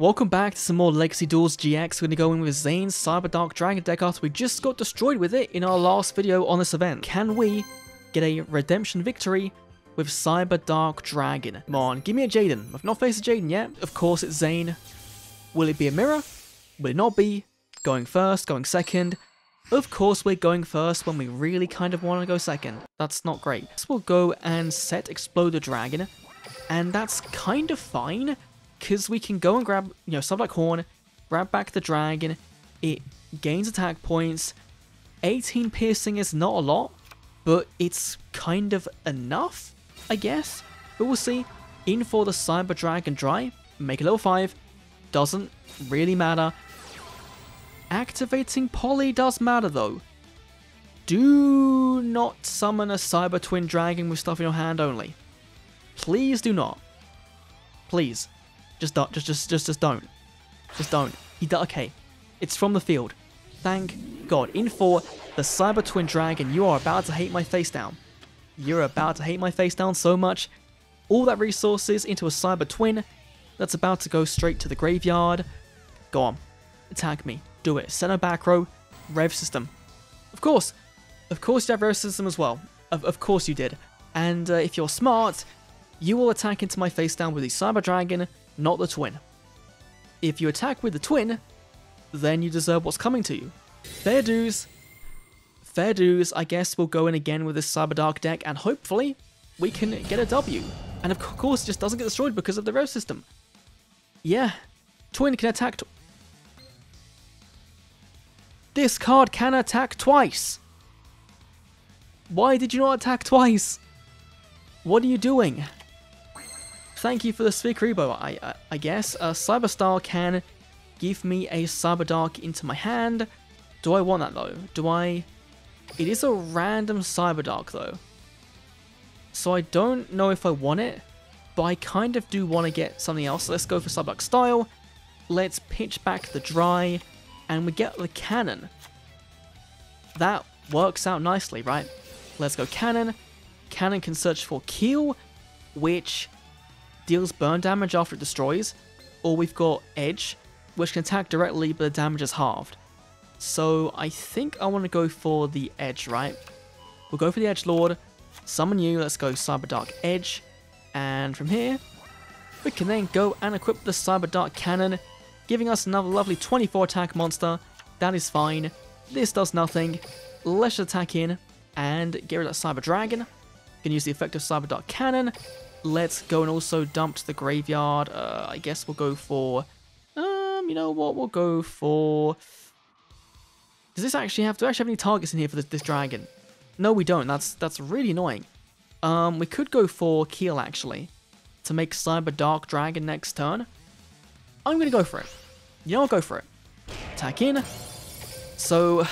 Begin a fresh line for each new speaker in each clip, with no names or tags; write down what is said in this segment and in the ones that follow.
Welcome back to some more Legacy Duels GX. We're going to go in with Zane's Cyber Dark Dragon deck after we just got destroyed with it in our last video on this event. Can we get a redemption victory with Cyber Dark Dragon? Come on, give me a Jaden. I've not faced a Jaden yet. Of course it's Zane. Will it be a mirror? Will it not be? Going first, going second? Of course we're going first when we really kind of want to go second. That's not great. So we'll go and set Explode the Dragon. And that's kind of fine because we can go and grab, you know, like Horn, grab back the Dragon, it gains attack points. 18 piercing is not a lot, but it's kind of enough, I guess. But we'll see. In for the Cyber Dragon Drei, make a level 5, doesn't really matter. Activating Poly does matter though. Do not summon a Cyber Twin Dragon with stuff in your hand only. Please do not. Please. Just don't. Just, just, just, just don't. Just don't. He does. Okay. It's from the field. Thank God. In for the Cyber Twin Dragon, you are about to hate my face down. You're about to hate my face down so much. All that resources into a Cyber Twin that's about to go straight to the graveyard. Go on. Attack me. Do it. Center back row. Rev system. Of course. Of course you have rev system as well. Of, of course you did. And uh, if you're smart, you will attack into my face down with the Cyber Dragon not the twin. If you attack with the twin, then you deserve what's coming to you. Fair dues. Fair dues, I guess we'll go in again with this Cyber Dark deck and hopefully we can get a W. And of course, just doesn't get destroyed because of the rev system. Yeah, Twin can attack. this card can attack twice. Why did you not attack twice? What are you doing? Thank you for the Kuriboh, I, I, I guess. Uh, Cyberstar can give me a Cyber Dark into my hand. Do I want that though? Do I... It is a random Cyber Dark though. So I don't know if I want it, but I kind of do want to get something else. Let's go for Cyberdark style. Let's pitch back the Drei, and we get the cannon. That works out nicely, right? Let's go cannon. Cannon can search for Keel, which deals burn damage after it destroys, or we've got Edge, which can attack directly but the damage is halved. So I think I want to go for the Edge, right? We'll go for the Edge Lord, summon you, let's go Cyber Dark Edge, and from here, we can then go and equip the Cyber Dark Cannon, giving us another lovely 24 attack monster. That is fine. This does nothing. Let's attack in and get rid of that Cyber Dragon. Can use the effect of Cyber Dark Cannon, let's go and also dump to the graveyard. Uh, I guess we'll go for... Um, you know what? We'll go for... Does this actually have... Do I actually have any targets in here for this, this dragon? No, we don't. That's that's really annoying. Um, we could go for Keel, actually, to make Cyber Dark Dragon next turn. I'm going to go for it. You know, I'll go for it. Attack in. So,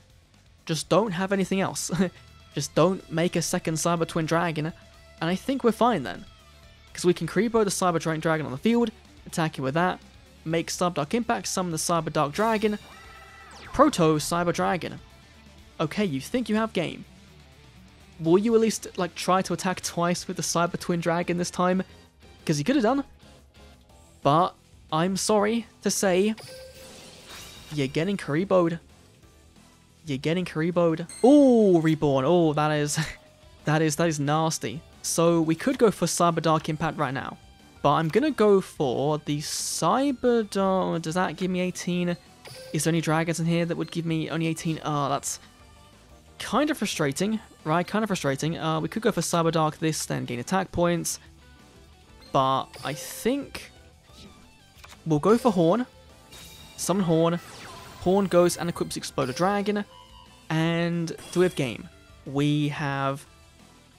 just don't have anything else. just don't make a second Cyber Twin Dragon and I think we're fine then. Because we can Kuriboh the Cyber Giant Dragon on the field, attack it with that, make Cyber Dark Impact summon the Cyber Dark Dragon, Proto Cyber Dragon. Okay, you think you have game. Will you at least like try to attack twice with the Cyber Twin Dragon this time? Because you could have done. But I'm sorry to say, you're getting Kuribohed. You're getting Kuribohed. Oh, Reborn. Oh, that is, that is, that is nasty. So we could go for Cyber Dark Impact right now. But I'm going to go for the Cyber Dark... Does that give me 18? Is there any dragons in here that would give me only 18? Oh, that's kind of frustrating, right? Kind of frustrating. Uh, we could go for Cyber Dark this, then gain attack points. But I think we'll go for Horn. Summon Horn. Horn goes and equips Exploder Dragon. And have game? We have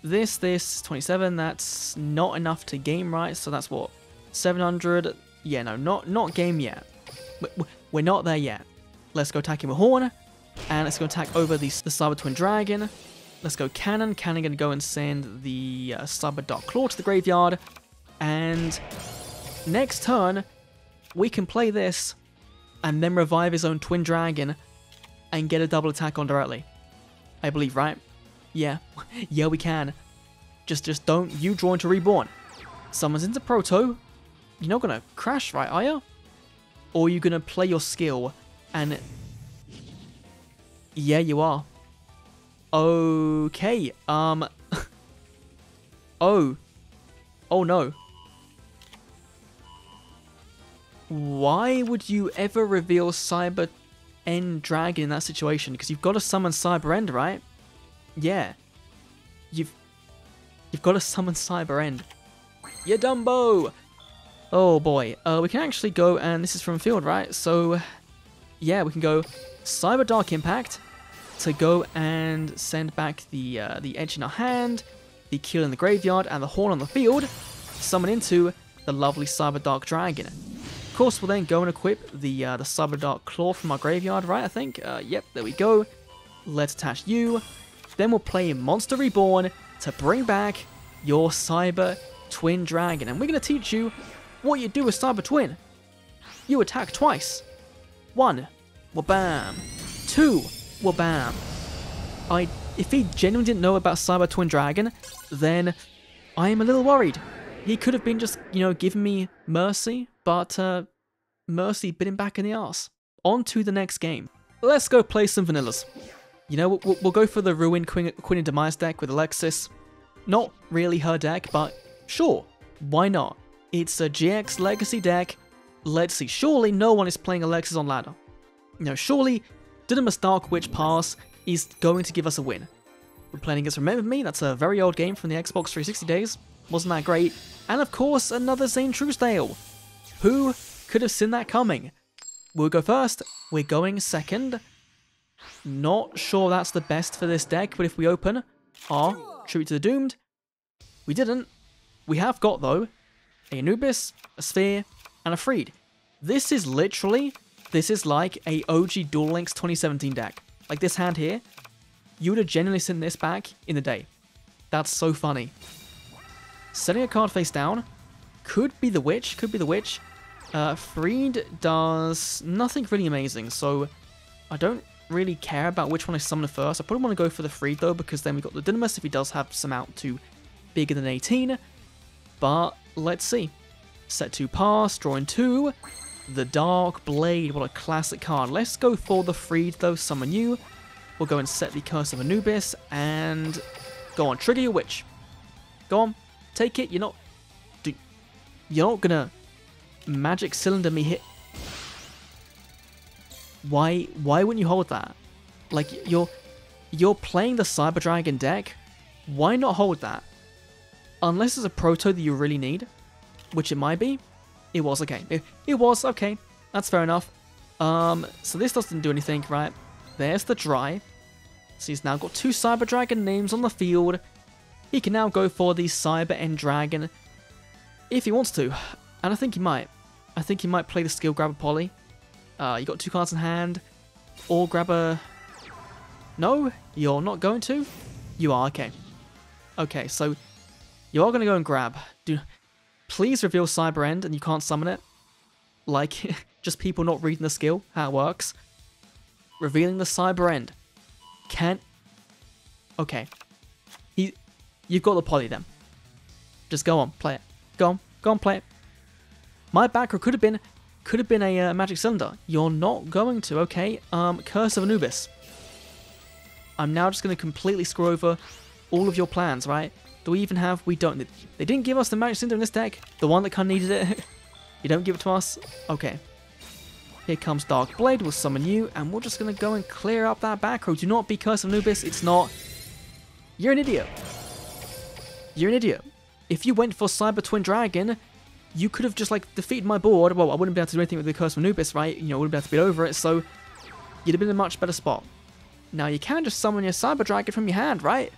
this, this, 27, that's not enough to game right, so that's what, 700? Yeah, no, not not game yet. We're not there yet. Let's go attack him with Horn, and let's go attack over the, the Cyber Twin Dragon. Let's go Cannon. Cannon gonna go and send the uh, Cyber Dark Claw to the graveyard, and next turn, we can play this, and then revive his own Twin Dragon, and get a double attack on directly. I believe, right? Yeah, yeah we can. Just just don't you draw into Reborn. Someone's into Proto. You're not gonna crash, right, are you? Or are you to play your skill and... Yeah, you are. Okay, um... oh. Oh no. Why would you ever reveal Cyber End Dragon in that situation? Because you've got to summon Cyber End, right? Yeah. You've... You've got to summon Cyber End. You Dumbo! Oh boy, uh, we can actually go, and this is from field, right? So, yeah, we can go Cyber Dark Impact to go and send back the uh, the edge in our hand, the Keel in the graveyard, and the horn on the field, summon into the lovely Cyber Dark Dragon. Of course, we'll then go and equip the uh, the Cyber Dark Claw from our graveyard, right? I think. Uh, yep, there we go. Let's attach you. Then we'll play Monster Reborn to bring back your Cyber Twin Dragon, and we're going to teach you what you do with Cyber Twin. You attack twice. One, wabam. Two, wabam. I, if he genuinely didn't know about Cyber Twin Dragon, then I am a little worried. He could have been just, you know, giving me Mercy, but uh, Mercy bit him back in the ass. On to the next game. Let's go play some vanillas. You know, we'll, we'll go for the Ruin Queen, Queen of Demise deck with Alexis. Not really her deck, but sure, why not? It's a GX Legacy deck. Let's see, surely no one is playing Alexis on ladder. You know, surely Dynamis Dark Witch Pass is going to give us a win. We're playing against Remember Me, that's a very old game from the Xbox 360 days. Wasn't that great? And of course, another Zane Truesdale. Who could have seen that coming? We'll go first. We're going second. Not sure that's the best for this deck, but if we open our Tribute to the Doomed, we didn't. We have got, though, a Anubis, a Sphere, and a Freed. This is literally, this is like a OG Duel Links 2017 deck. Like this hand here, you would have genuinely sent this back in the day. That's so funny. Setting a card face down, could be the Witch, could be the Witch. Uh, Freed does nothing really amazing, so I don't really care about which one I summon first. I probably want to go for the Freed though, because then we got the Dynamis if he does have some out to bigger than 18. But let's see. Set to pass, drawing 2. The Dark Blade, what a classic card. Let's go for the Freed though, summon you. We'll go and set the Curse of Anubis, and go on, trigger your Witch. Go on, take it, you're not... Do, you're not gonna magic cylinder me hit... Why, why wouldn't you hold that? Like, you're, you're playing the Cyber Dragon deck, why not hold that? Unless it's a proto that you really need, which it might be. It was, okay. It, it was, okay. That's fair enough. Um, so this doesn't do anything, right? There's the Drei. So he's now got two Cyber Dragon names on the field. He can now go for the Cyber End Dragon if he wants to. And I think he might. I think he might play the skill grabber poly. Uh, you got two cards in hand. Or grab a... No? You're not going to? You are, okay. Okay, so you are going to go and grab. Do Please reveal Cyber End and you can't summon it. Like, just people not reading the skill, how it works. Revealing the Cyber End. Can't... Okay. He, You've got the poly then. Just go on, play it. Go on, go on, play it. My backer could have been could have been a uh, magic cylinder. You're not going to, okay? Um, Curse of Anubis. I'm now just going to completely screw over all of your plans, right? Do we even have? We don't. They didn't give us the Magic Cylinder in this deck. The one that kind of needed it. you don't give it to us? Okay. Here comes Dark Blade. We'll summon you. And we're just going to go and clear up that back row. Do not be Curse of Anubis. It's not. You're an idiot. You're an idiot. If you went for Cyber Twin Dragon, you could have just like defeated my board. Well, I wouldn't be able to do anything with the Curse of Anubis, right? You know, I wouldn't be able to beat over it. So you'd have been in a much better spot. Now you can just summon your Cyber Dragon from your hand, right?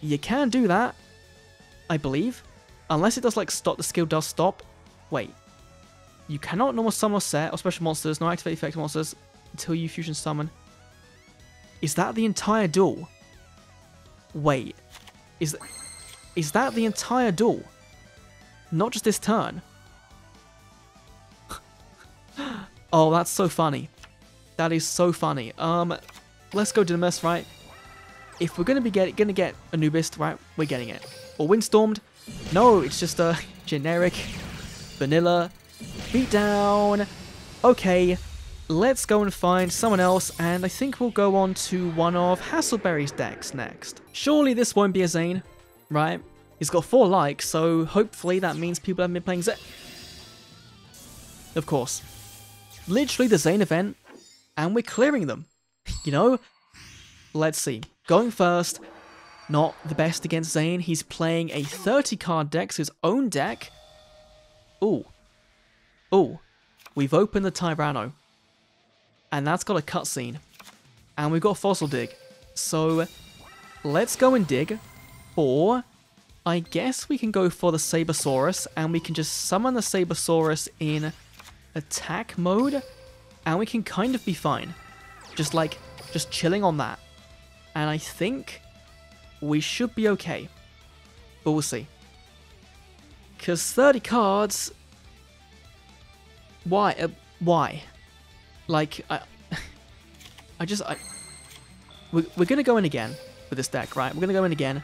You can do that, I believe. Unless it does like stop, the skill does stop. Wait. You cannot normal summon or set or special monsters, no activate effect monsters until you fusion summon. Is that the entire duel? Wait. Is, is that the entire duel? Not just this turn? oh, that's so funny. That is so funny. Um, let's go Dynamis, right? if we're gonna be get, gonna get Anubis, right, we're getting it. Or Windstormed, no, it's just a generic vanilla beatdown. Okay, let's go and find someone else, and I think we'll go on to one of Hassleberry's decks next. Surely this won't be a Zane, right? He's got four likes, so hopefully that means people haven't been playing Zane. Of course. Literally the Zane event, and we're clearing them. You know? Let's see. Going first, not the best against Zane. He's playing a 30 card deck, so his own deck. Ooh. Ooh. We've opened the Tyranno. And that's got a cutscene. And we've got Fossil Dig. So let's go and dig. Or I guess we can go for the Sabersaurus and we can just summon the Sabersaurus in attack mode. And we can kind of be fine. Just like, just chilling on that. And I think we should be okay. But we'll see. Because 30 cards... Why? Uh, why? Like, I... I just... I, we're, we're going to go in again with this deck, right? We're going to go in again.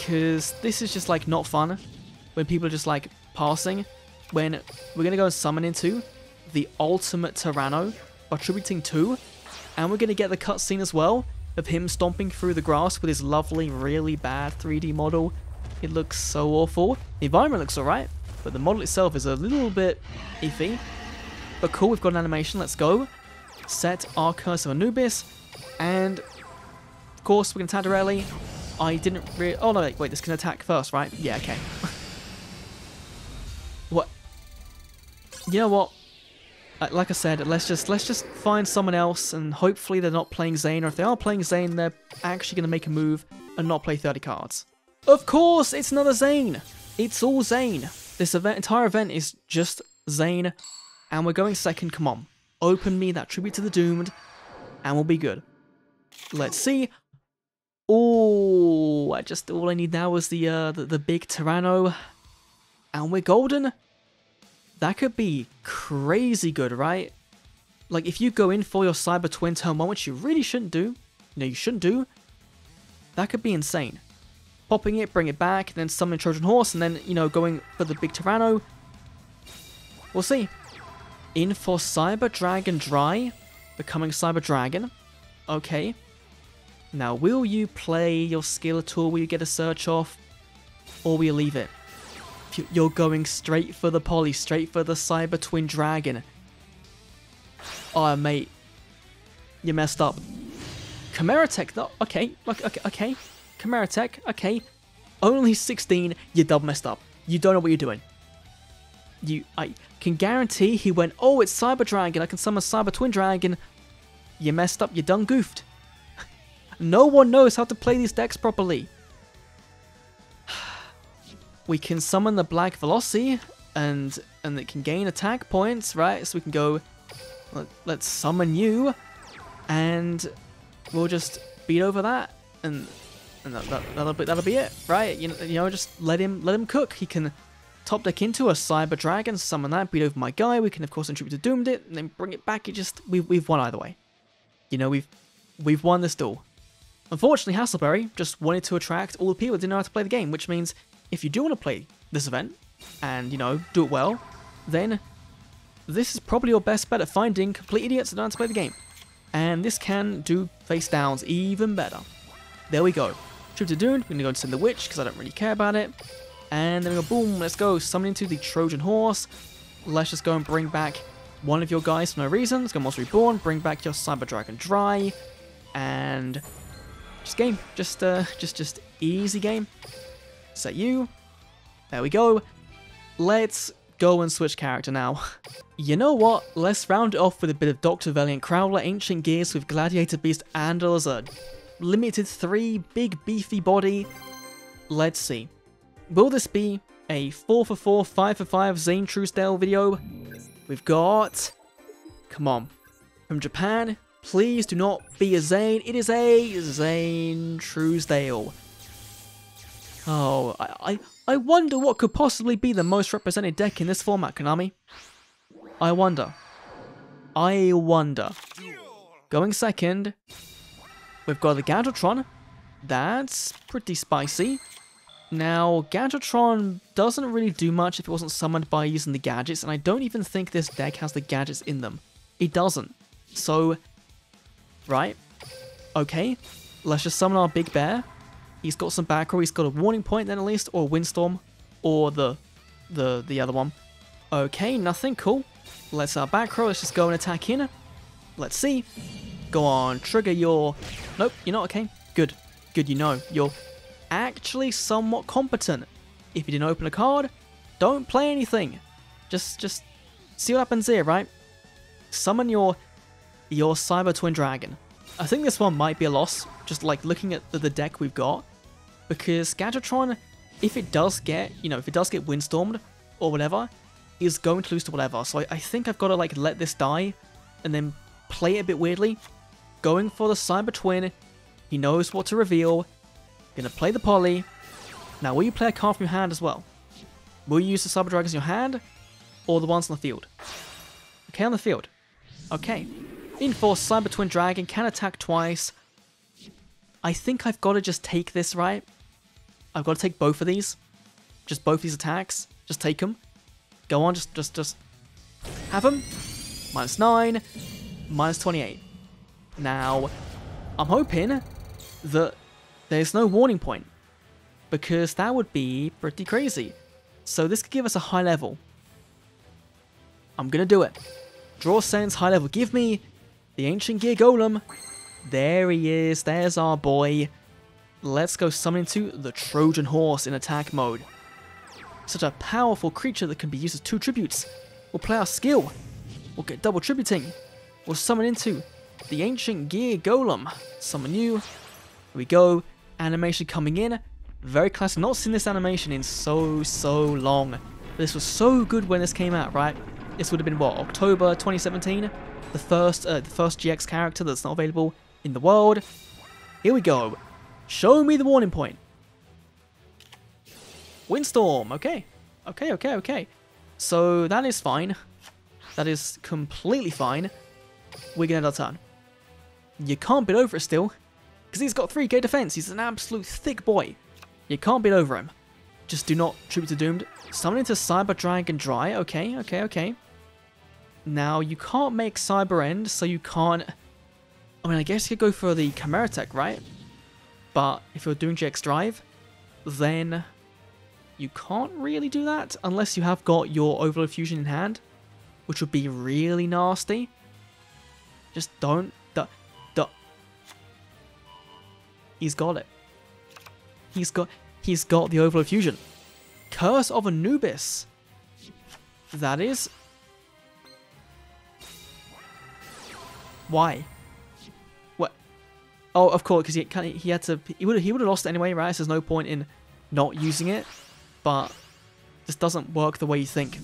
Because this is just, like, not fun. When people are just, like, passing. When we're to go and summon into the ultimate Tyranno, attributing 2. And we're to get the cutscene as well of him stomping through the grass with his lovely, really bad 3D model. It looks so awful. The environment looks alright, but the model itself is a little bit iffy. But cool, we've got an animation, let's go. Set our Curse of Anubis, and of course we're going to Tantarelli. I didn't really... Oh no, wait, this can attack first, right? Yeah, okay. what? You know what? Uh, like I said, let's just let's just find someone else, and hopefully they're not playing Zane, or if they are playing Zane, they're actually going to make a move and not play 30 cards. Of course, it's another Zane! It's all Zane! This event, entire event is just Zane, and we're going second, come on. Open me that Tribute to the Doomed, and we'll be good. Let's see. Oh, I just, all I need now is the, uh, the, the big Tyranno, and we're golden. That could be crazy good, right? Like, if you go in for your Cyber Twin turn 1, which you really shouldn't do, no, you shouldn't do, that could be insane. Popping it, bring it back, then summon Trojan Horse, and then, you know, going for the big Tyranno. We'll see. In for Cyber Dragon Drei, becoming Cyber Dragon. Okay. Now, will you play your skill at all? Will you get a search off? Or will you leave it? You're going straight for the poly, straight for the Cyber Twin Dragon. Oh, mate. You messed up. Chimera Tech, though. Okay, okay, okay. Chimera Tech, okay. Only 16, you double messed up. You don't know what you're doing. You, I can guarantee he went, oh, it's Cyber Dragon, I can summon Cyber Twin Dragon. You messed up, you done goofed. No one knows how to play these decks properly we can summon the Black Velocity and and it can gain attack points, right? So we can go, let, us summon you, and we'll just beat over that, and and that, that, that'll be that'll be it, right? You know, you know, just let him let him cook. He can top deck into a Cyber Dragon, summon that, beat over my guy. We can of course contribute to Doomed it, and then bring it back. It just we we've won either way. You know, we've we've won this duel. Unfortunately, Hassleberry just wanted to attract all the people that didn't know how to play the game, which means if you do want to play this event and, you know, do it well, then this is probably your best bet at finding complete idiots that don't to play the game. And this can do face downs even better. There we go. Trip to Dune, we're going to go and send the Witch because I don't really care about it. And then we go, boom, let's go, summon into the Trojan Horse. Let's just go and bring back one of your guys for no reason. Let's go Monster Reborn, bring back your Cyber Dragon Drei. And just game, just, uh, just, just easy game. Set you. There we go. Let's go and switch character now. you know what? Let's round it off with a bit of Dr. Vellian Crowler, Ancient Gears with Gladiator Beast and a Lizard. limited 3, big beefy body. Let's see. Will this be a 4 for 4, 5 for 5 Zane Truesdale video? We've got... Come on. From Japan, please do not be a Zane. It is a Zane Truesdale. Oh, I, I, I wonder what could possibly be the most represented deck in this format, Konami. I wonder. I wonder. Going second, we've got the Gadgetron. That's pretty spicy. Now, Gadgetron doesn't really do much if it wasn't summoned by using the gadgets, and I don't even think this deck has the gadgets in them. It doesn't. So, right? Okay, let's just summon our big bear. He's got some back row. He's got a warning point then at least, or windstorm, or the the the other one. Okay, nothing. Cool. Let's our back row. Let's just go and attack in. Let's see. Go on, trigger your. Nope, you're not okay. Good, good. You know you're actually somewhat competent. If you didn't open a card, don't play anything. Just just see what happens here, right? Summon your your Cyber Twin Dragon. I think this one might be a loss, just like looking at the, deck we've got, because Gadgetron, if it does get, you know, if it does get windstormed or whatever, is going to lose to whatever. So I, I think I've got to like let this die and then play it a bit weirdly. Going for the Cyber Twin, he knows what to reveal. Gonna play the Poly. Now, will you play a card from your hand as well? Will you use the Cyber Dragons in your hand or the ones on the field? Okay, on the field. Okay. In force, Cyber Twin Dragon can attack twice. I think I've got to just take this, right? I've got to take both of these. Just both these attacks. Just take them. Go on, just, just, just have them. Minus 9, minus 28. Now, I'm hoping that there's no warning point. Because that would be pretty crazy. So this could give us a high level. I'm going to do it. Draw Sense high level. Give me the Ancient Gear Golem. There he is. There's our boy. Let's go summon into the Trojan Horse in attack mode. Such a powerful creature that can be used as two tributes. We'll play our skill. We'll get double tributing. We'll summon into the Ancient Gear Golem. Summon you. Here we go. Animation coming in. Very classic. Not seen this animation in so, so long. This was so good when this came out, right? This would have been, what, October 2017? the first uh, the first GX character that's not available in the world. Here we go. Show me the warning point. Windstorm. Okay. Okay, okay, okay. So that is fine. That is completely fine. We're going to end our turn. You can't beat over it still. Because he's got 3k defense. He's an absolute thick boy. You can't beat over him. Just do not tribute to Doomed. Summon into Cyber Dragon Drei. Okay, okay, okay. Now, you can't make Cyber End, so you can't... I mean, I guess you could go for the Chimera Tech, right? But if you're doing GX Drive, then you can't really do that unless you have got your Overload Fusion in hand, which would be really nasty. Just don't... Duh, duh. He's got it. He's got... He's got the Overload Fusion. Curse of Anubis. That is Why? What? Oh, of course, because he he had to he would he would have lost anyway, right? So there's no point in not using it, but this doesn't work the way you think.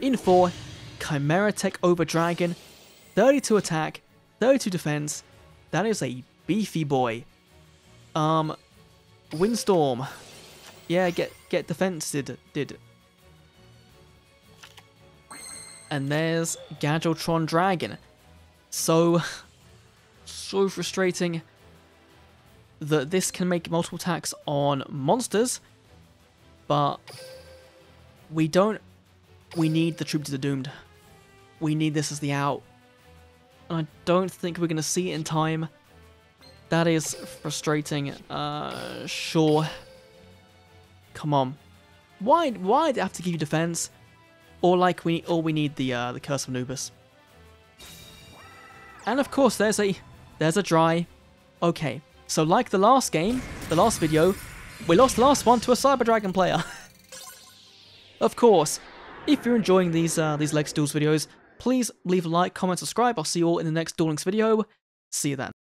In four, Chimera Tech over Dragon, 32 attack, 32 defense. That is a beefy boy. Um, Windstorm. Yeah, get get defense did did. And there's Gadgetron Dragon. So, so frustrating that this can make multiple attacks on monsters, but we don't, we need the Tribute to the Doomed. We need this as the out. And I don't think we're going to see it in time. That is frustrating. Uh, sure. Come on. Why, why do I have to give you defense? Or like we, or we need the, uh, the Curse of Anubis. And of course, there's a there's a Drei. Okay, so like the last game, the last video, we lost the last one to a Cyber Dragon player. of course, if you're enjoying these uh, these Lex Duels videos, please leave a like, comment, subscribe. I'll see you all in the next Duel Links video. See you then.